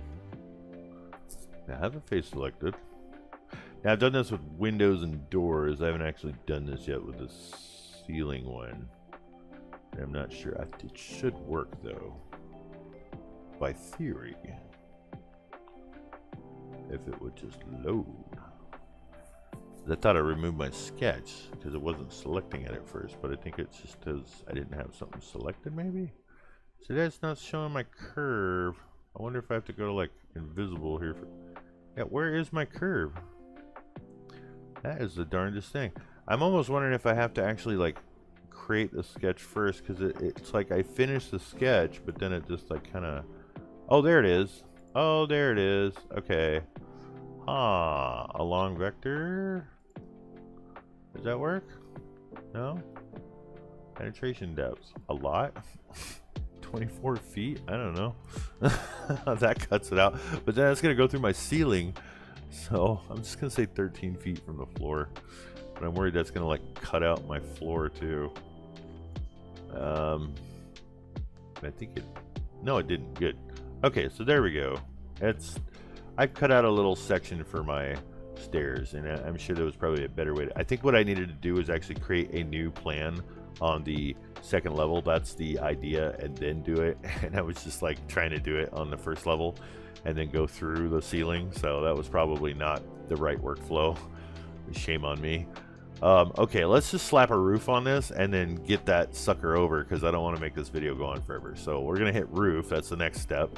Now, I have a face selected. Now, I've done this with windows and doors. I haven't actually done this yet with the ceiling one. I'm not sure. It should work, though. By theory. If it would just load. I thought I removed my sketch because it wasn't selecting it at first, but I think it's just because I didn't have something selected maybe? So that's not showing my curve. I wonder if I have to go to like invisible here. For, yeah, where is my curve? That is the darndest thing. I'm almost wondering if I have to actually like create the sketch first because it, it's like I finished the sketch, but then it just like kind of, oh, there it is. Oh, there it is. Okay. Ah, a long vector. Does that work? No? Penetration depth. A lot? 24 feet? I don't know. that cuts it out. But then it's to go through my ceiling. So I'm just to say 13 feet from the floor. But I'm worried that's to like cut out my floor too. Um, I think it... No, it didn't. Good. Okay, so there we go. It's... I cut out a little section for my stairs, and I'm sure there was probably a better way. To, I think what I needed to do is actually create a new plan on the second level. That's the idea, and then do it. And I was just like trying to do it on the first level, and then go through the ceiling. So that was probably not the right workflow. Shame on me. Um, okay, let's just slap a roof on this and then get that sucker over because I don't want to make this video go on forever. So we're going to hit roof. That's the next step.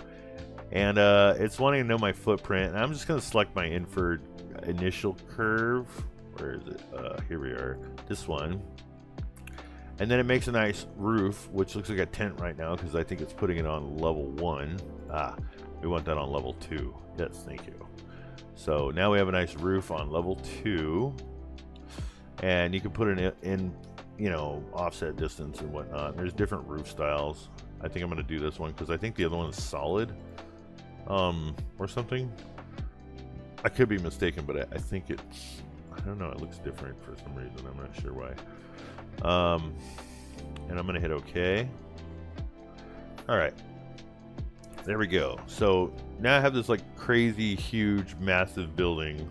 And uh, it's wanting to know my footprint. And I'm just going to select my inferred initial curve. Where is it? Uh, here we are. This one. And then it makes a nice roof, which looks like a tent right now because I think it's putting it on level one. Ah, we want that on level two. Yes, thank you. So now we have a nice roof on level two. And you can put it in, you know, offset distance and whatnot. There's different roof styles. I think I'm going to do this one because I think the other one is solid um, or something. I could be mistaken, but I, I, think it's, I don't know, it looks different for some reason. I'm not sure why. Um, and I'm going to hit OK. All right. There we go. So now I have this like crazy, huge, massive building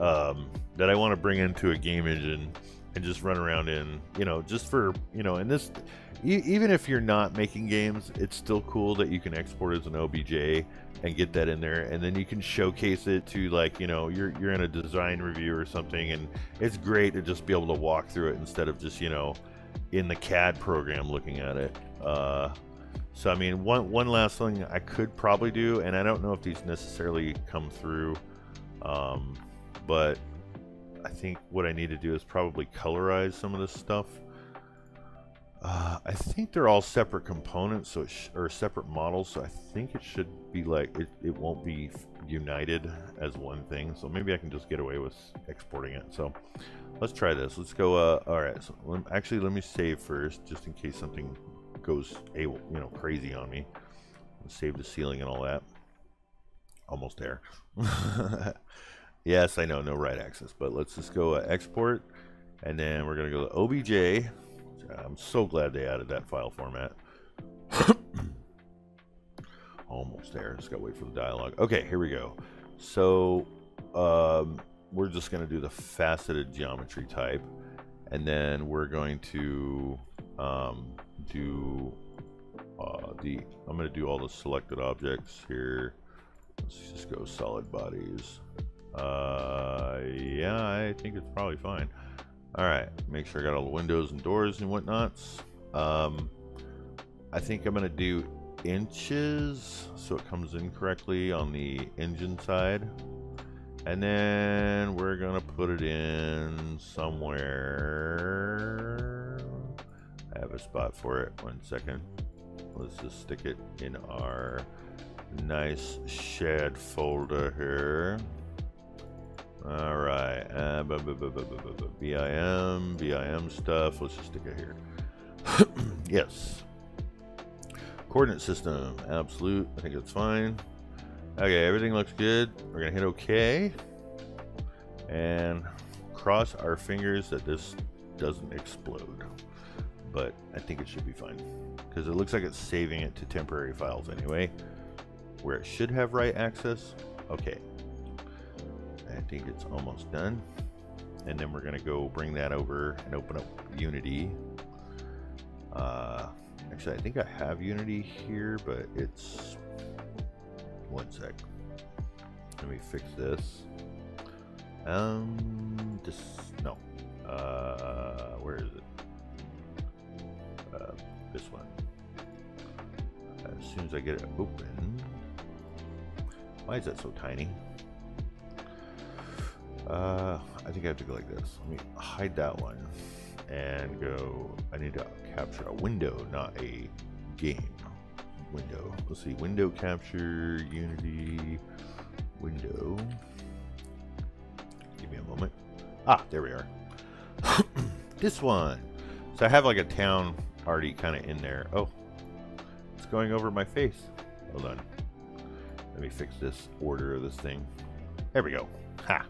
um, that I want to bring into a game engine and just run around in, you know, just for, you know, and this, e even if you're not making games, it's still cool that you can export as an OBJ and get that in there. And then you can showcase it to like, you know, you're, you're in a design review or something. And it's great to just be able to walk through it instead of just, you know, in the CAD program looking at it. Uh, so I mean, one one last thing I could probably do, and I don't know if these necessarily come through, um, but I think what I need to do is probably colorize some of this stuff. Uh, I think they're all separate components, so or separate models. So I think it should be like it. It won't be united as one thing. So maybe I can just get away with exporting it. So let's try this. Let's go. Uh, all right. So actually, let me save first, just in case something goes a you know crazy on me. Save the ceiling and all that. Almost there. yes, I know, no write access, but let's just go uh, export, and then we're gonna go to OBJ. I'm so glad they added that file format. Almost there. Just gotta wait for the dialogue. Okay, here we go. So um, we're just gonna do the faceted geometry type, and then we're going to um, do uh, the, I'm going to do all the selected objects here. Let's just go solid bodies. Uh, yeah, I think it's probably fine. All right, make sure I got all the windows and doors and whatnots. Um, I think I'm going to do inches so it comes in correctly on the engine side. And then we're going to put it in somewhere I have a spot for it. One second. Let's just stick it in our nice shed folder here. All right, uh, BIM, BIM stuff. Let's just stick it here. yes. Coordinate system, absolute. I think it's fine. Okay, everything looks good. We're gonna hit OK, and cross our fingers that this doesn't explode but I think it should be fine. Because it looks like it's saving it to temporary files anyway. Where it should have write access? Okay. I think it's almost done. And then we're gonna go bring that over and open up Unity. Uh, actually I think I have Unity here but it's one sec. Let me fix this. Um this, no. Uh where is it this one. As soon as I get it open. Why is that so tiny? Uh, I think I have to go like this. Let me hide that one and go. I need to capture a window, not a game window. Let's see. Window capture, Unity, window. Give me a moment. Ah, there we are. this one. So I have like a town already kind of in there. Oh, it's going over my face. Hold on. Let me fix this order of this thing. There we go. Ha!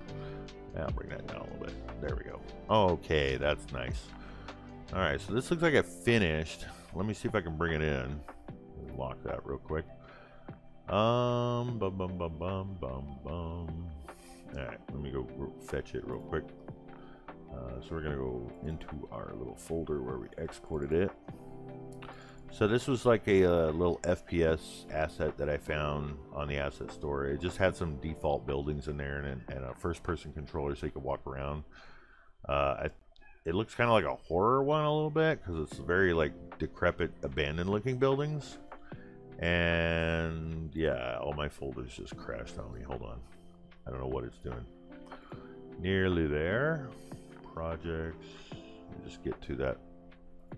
I'll bring that down a little bit. There we go. Okay, that's nice. Alright, so this looks like it finished. Let me see if I can bring it in. Lock that real quick. Um, bum, bum, bum, bum, bum, bum. Alright, let me go fetch it real quick. Uh, so we're going to go into our little folder where we exported it. So this was like a, a, uh, little FPS asset that I found on the asset store. It just had some default buildings in there and, and a first-person controller so you could walk around. Uh, I, it looks kind of like a horror one a little bit because it's very like decrepit, abandoned-looking buildings. And yeah, all my folders just crashed on me. Hold on. I don't know what it's doing. Nearly there projects. Just get to that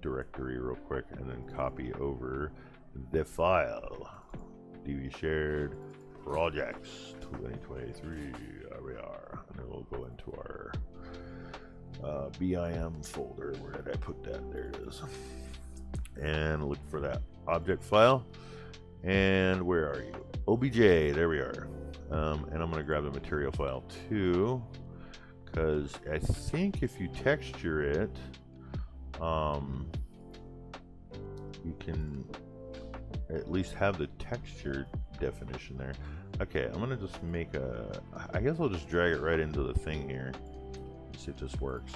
directory real quick and then copy over the file. DV shared projects 2023. There we are. And then we'll go into our uh, BIM folder. Where did I put that? There it is. And look for that object file. And where are you? OBJ. There we are. Um, and I'm going to grab the material file too because I think if you texture it, um, you can at least have the texture definition there. Okay, I'm gonna just make a, I guess I'll just drag it right into the thing here. See if this works.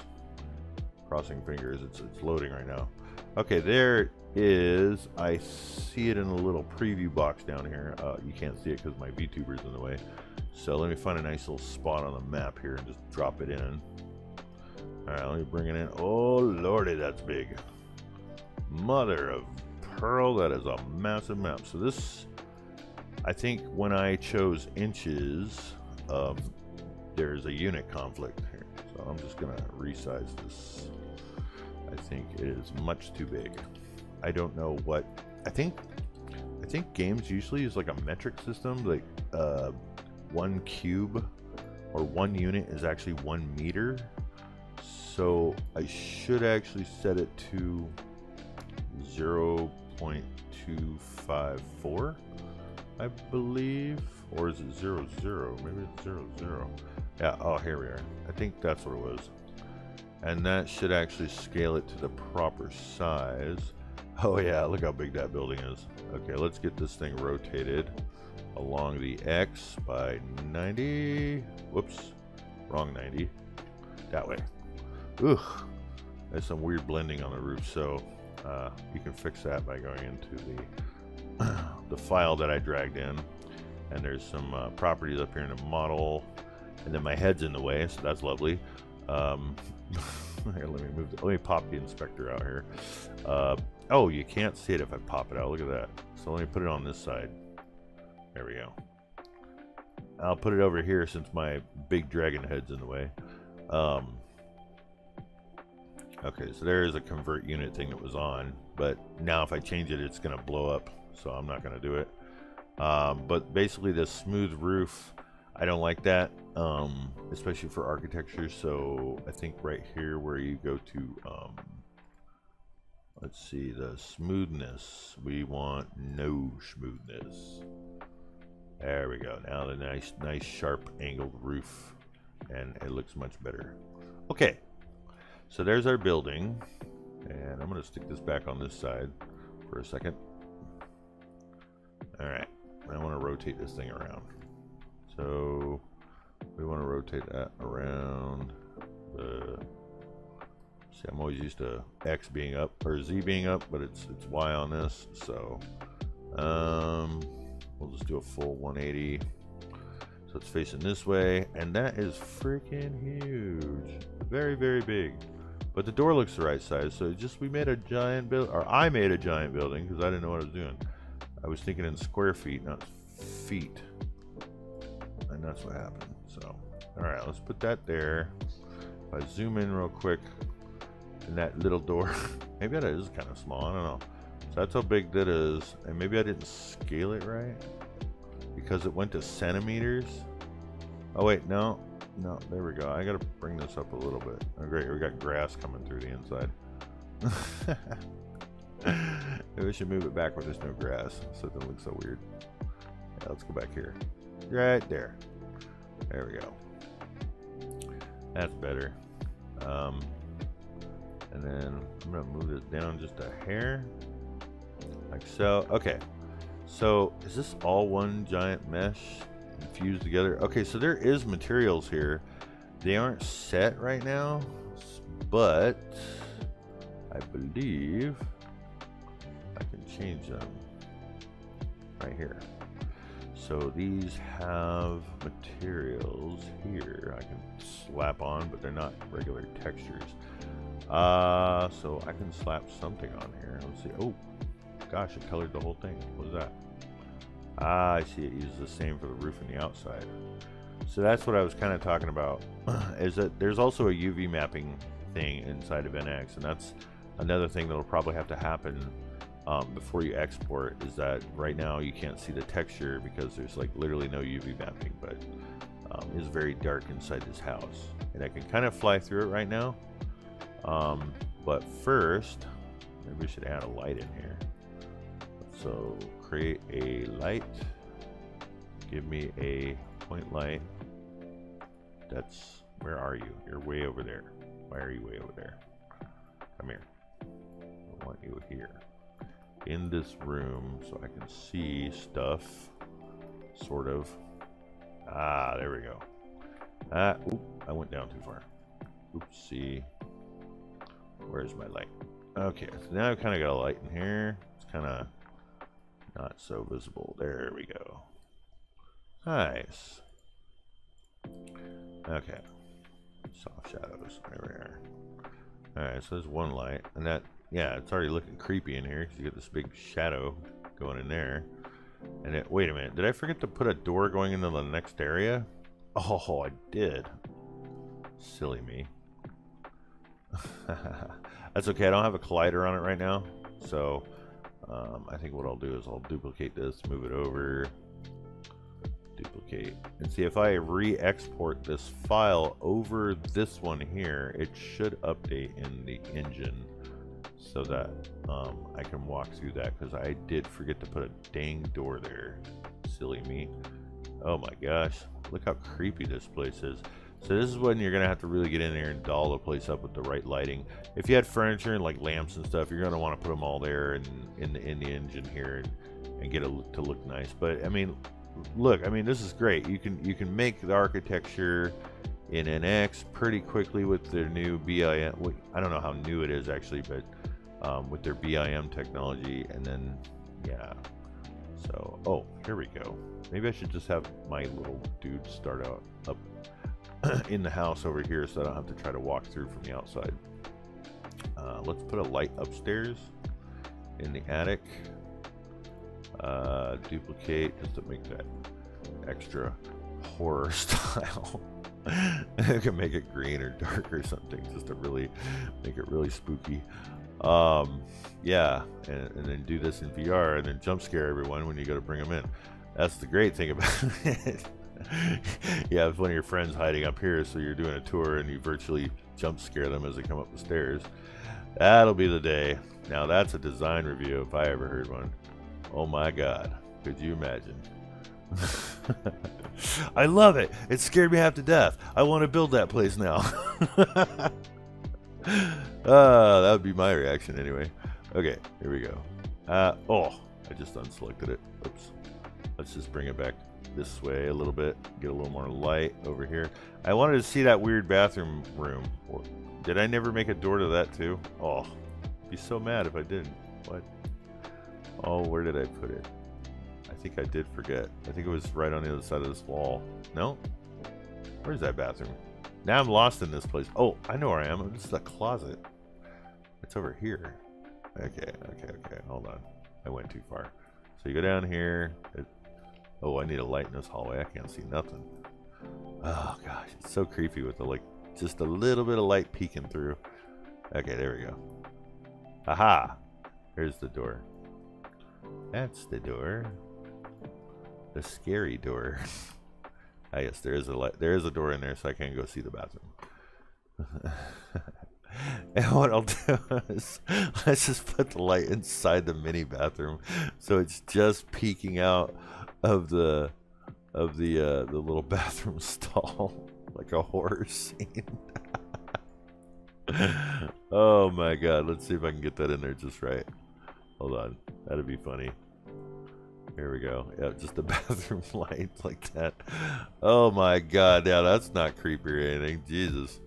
Crossing fingers, it's, it's loading right now. Okay, there is, I see it in a little preview box down here. Uh, you can't see it because my VTuber's in the way. So let me find a nice little spot on the map here and just drop it in. Alright, let me bring it in. Oh lordy, that's big. Mother of pearl, that is a massive map. So this, I think when I chose inches, um, there's a unit conflict here. So I'm just gonna resize this. I think it is much too big. I don't know what, I think, I think games usually use like a metric system, like uh, one cube or one unit is actually one meter. So I should actually set it to 0.254, I believe. Or is it 0, 0? Maybe it's 0, 0. Yeah, oh, here we are. I think that's what it was. And that should actually scale it to the proper size. Oh yeah, look how big that building is. Okay, let's get this thing rotated along the X by 90. Whoops, wrong 90. That way. Ugh, there's some weird blending on the roof, so uh, you can fix that by going into the the file that I dragged in. And there's some uh, properties up here in the model, and then my head's in the way, so that's lovely. Um, here, let me move. The, let me pop the inspector out here. Uh, oh, you can't see it if I pop it out. Look at that. So let me put it on this side. There we go. I'll put it over here since my big dragon head's in the way. Um, okay, so there is a convert unit thing that was on, but now if I change it, it's going to blow up, so I'm not going to do it. Um, but basically, the smooth roof, I don't like that, um, especially for architecture. So I think right here where you go to, um, let's see, the smoothness, we want no smoothness. There we go. Now the nice, nice sharp angled roof, and it looks much better. Okay, so there's our building, and I'm going to stick this back on this side for a second. All right, I want to rotate this thing around. So we want to rotate that around the. See, I'm always used to X being up or Z being up, but it's it's Y on this. So, um. We'll just do a full 180. So it's facing this way, and that is freaking huge. Very, very big. But the door looks the right size, so just we made a giant build, or I made a giant building because I didn't know what I was doing. I was thinking in square feet, not feet. And that's what happened. So, all right, let's put that there. If I zoom in real quick, and that little door, maybe that is kind of small, I don't know. So that's how big that is. And maybe I didn't scale it right because it went to centimeters. Oh wait, no, no, there we go. I gotta bring this up a little bit. Oh great, we got grass coming through the inside. Maybe we should move it back where there's no grass so it doesn't look so weird. Yeah, let's go back here. Right there. There we go. That's better. Um, and then I'm gonna move this down just a hair. Like so. Okay. So is this all one giant mesh fused together? Okay, so there is materials here. They aren't set right now, but I believe I can change them right here. So these have materials here I can slap on, but they're not regular textures. Uh, so I can slap something on here. Let's see. Oh, gosh, it colored the whole thing. What is that? Ah, I see it uses the same for the roof and the outside. So that's what I was kind of talking about, is that there's also a UV mapping thing inside of NX, and that's another thing that'll probably have to happen um, before you export, is that right now you can't see the texture because there's like literally no UV mapping, but um, it's very dark inside this house. And I can kind of fly through it right now, um, but first, maybe we should add a light in here. So create a light. Give me a point light. That's, where are you? You're way over there. Why are you way over there? Come here. I want you here. In this room so I can see stuff. Sort of. Ah, there we go. Ah, oop, I went down too far. Oopsie. Where's my light? Okay, so now I've kind of got a light in here. It's kind of not so visible. There we go. Nice. Okay. Soft shadows. Are. Alright, so there's one light. And that, yeah, it's already looking creepy in here because you get this big shadow going in there. And it, wait a minute, did I forget to put a door going into the next area? Oh, I did. Silly me. That's okay, I don't have a collider on it right now. So, um, I think what I'll do is I'll duplicate this, move it over, duplicate. And see if I re-export this file over this one here, it should update in the engine so that um, I can walk through that because I did forget to put a dang door there. Silly me. Oh my gosh, look how creepy this place is. So this is when you're going to have to really get in there and doll the place up with the right lighting. If you had furniture and like lamps and stuff, you're going to want to put them all there and in the, in the engine here and, and get it to look nice. But I mean, look, I mean, this is great. You can you can make the architecture in NX pretty quickly with their new BIM. I don't know how new it is actually, but um, with their BIM technology, and then yeah. So oh, here we go. Maybe I should just have my little dude start out up in the house over here, so I don't have to try to walk through from the outside. Uh, let's put a light upstairs in the attic. Uh, duplicate just to make that extra horror style. I can make it green or dark or something just to really make it really spooky. Um, yeah, and, and, then do this in VR and then jump scare everyone when you go to bring them in. That's the great thing about it. you have one of your friends hiding up here, so you're doing a tour and you virtually jump scare them as they come up the stairs. That'll be the day. Now that's a design review if I ever heard one. Oh my god. Could you imagine? I love it. It scared me half to death. I want to build that place now. uh, that would be my reaction anyway. Okay, here we go. Uh, oh, I just unselected it. Oops. Let's just bring it back this way a little bit. Get a little more light over here. I wanted to see that weird bathroom room. Did I never make a door to that too? Oh, I'd be so mad if I didn't. What? Oh, where did I put it? I think I did forget. I think it was right on the other side of this wall. No? Where's that bathroom? Now I'm lost in this place. Oh, I know where I am. This is a closet. It's over here. Okay, okay, okay. Hold on. I went too far. So you go down here. It, oh, I need a light in this hallway. I can't see nothing. Oh, gosh. It's so creepy with the, like, just a little bit of light peeking through. Okay, there we go. Aha! Here's the door. That's the door. The scary door. I guess there is a light. There is a door in there, so I can go see the bathroom. and what I'll do is let's just put the light inside the mini bathroom, so it's just peeking out of the of the uh, the little bathroom stall like a horror scene. oh my god! Let's see if I can get that in there just right. Hold on. That'd be funny. Here we go. Yeah, just a bathroom light like that. Oh my god, yeah, that's not creepy or anything. Jesus.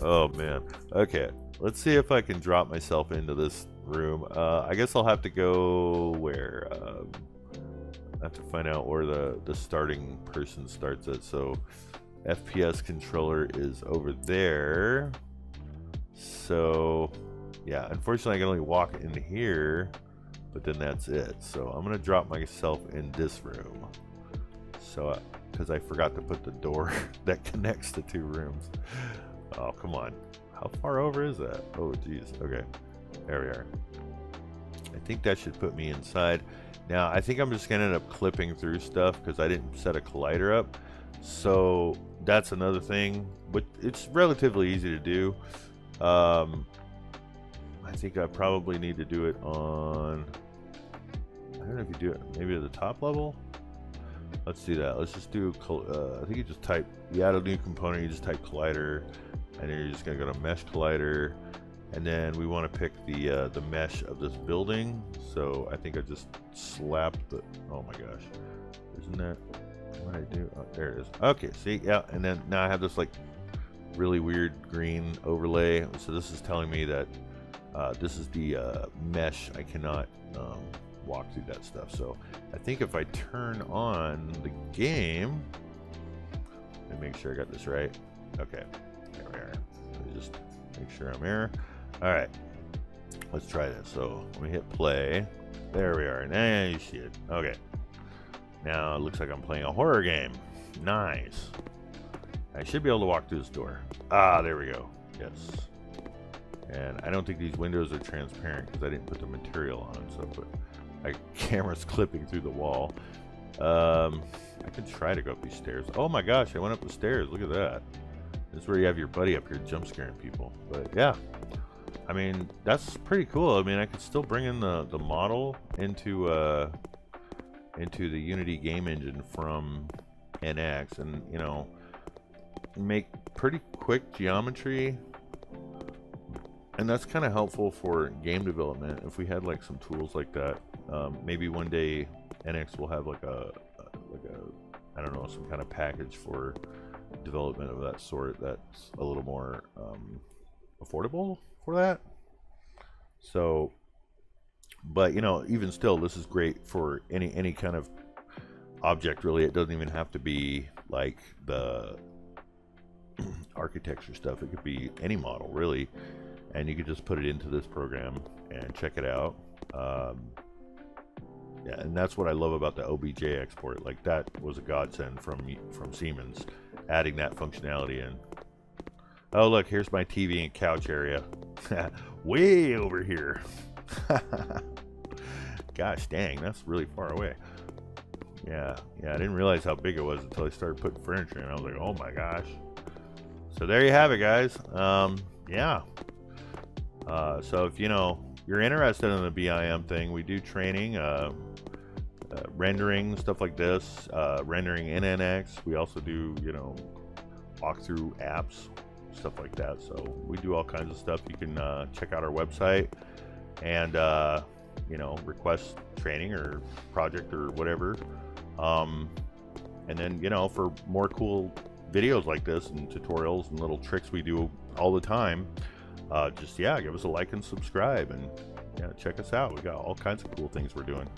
Oh man. Okay, let's see if I can drop myself into this room. Uh, I guess I'll have to go where? Um, Have to find out where the, the starting person starts at. So FPS controller is over there. So yeah, unfortunately I can only walk in here, but then that's it. So I'm gonna drop myself in this room. So, because uh, I forgot to put the door that connects the two rooms. Oh, come on. How far over is that? Oh, geez. Okay, there we are. Think that should put me inside. Now, I think I'm just gonna end up clipping through stuff because I didn't set a collider up. So that's another thing, but it's relatively easy to do. Um, I think I probably need to do it on. I don't know if you do it maybe at the top level. Let's do that. Let's just do. Uh, I think you just type. You add a new component. You just type collider, and you're just gonna go to mesh collider, And then we want to pick the uh, the mesh of this building. So I think I just slapped the. Oh my gosh, isn't that what I do? Oh, there it is. Okay, see, yeah. And then now I have this like really weird green overlay. So this is telling me that uh, this is the uh, mesh. I cannot um, walk through that stuff. So I think if I turn on the game, me make sure I got this right. Okay, there we are. Let me just make sure I'm here. All right, let's try this. So let me hit play. There we are. Now you see it. Okay. Now it looks like I'm playing a horror game. Nice. I should be able to walk through this door. Ah, there we go. Yes. And I don't think these windows are transparent because I didn't put the material on. So, but my camera's clipping through the wall. Um, I can try to go up these stairs. Oh my gosh, I went up the stairs. Look at that. This is where you have your buddy up here jump scaring people. But yeah, I mean, that's pretty cool. I mean, I could still bring in the, the model into, uh, into the Unity game engine from NX and, you know, make pretty quick geometry. And that's kind of helpful for game development. If we had like some tools like that um, maybe one day NX will have like a, like a I don't know some kind of package for development of that sort that's a little more um, affordable for that? So but you know even still this is great for any any kind of object really. It doesn't even have to be like the architecture stuff. It could be any model really. And you could just put it into this program and check it out. Um, yeah, and that's what I love about the OBJ export. Like that was a godsend from from Siemens, adding that functionality in. Oh look, here's my TV and couch area, way over here. Gosh dang, that's really far away. Yeah, yeah, I didn't realize how big it was until I started putting furniture in. I was like, oh my gosh. So there you have it, guys. Um, yeah. Uh, so if you know you're interested in the BIM thing, we do training. Uh, uh, rendering, stuff like this, uh, rendering in NX. We also do, you know, walkthrough apps, stuff like that. So we do all kinds of stuff. You can uh, check out our website and, uh, you know, request training or project or whatever. Um, and then, you know, for more cool videos like this and tutorials and little tricks we do all the time, uh, just, yeah, give us a like and subscribe and yeah, check us out. We got all kinds of cool things we're doing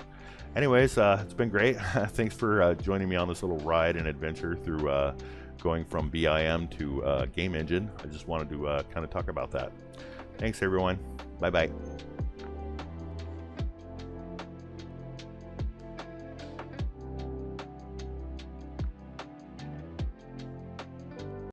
anyways, uh, it's been great. Thanks for uh, joining me on this little ride and adventure through uh, going from BIM to uh, Game Engine. I just wanted to uh, kind of talk about that. Thanks, everyone. Bye bye.